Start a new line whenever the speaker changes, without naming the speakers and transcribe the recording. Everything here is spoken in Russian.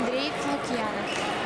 Андрей Лукьянов.